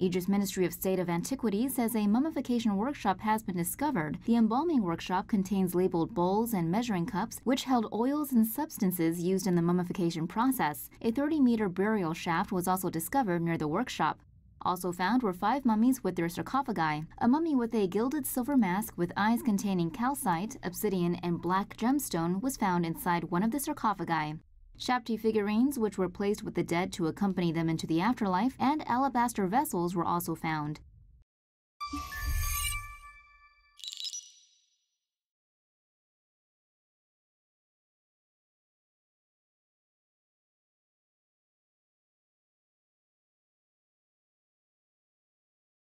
Egypt's Ministry of State of Antiquities says a mummification workshop has been discovered. The embalming workshop contains labeled bowls and measuring cups, which held oils and substances used in the mummification process. A 30 meter burial shaft was also discovered near the workshop. Also found were five mummies with their sarcophagi. A mummy with a gilded silver mask with eyes containing calcite, obsidian, and black gemstone was found inside one of the sarcophagi. Shabti figurines, which were placed with the dead to accompany them into the afterlife, and alabaster vessels were also found.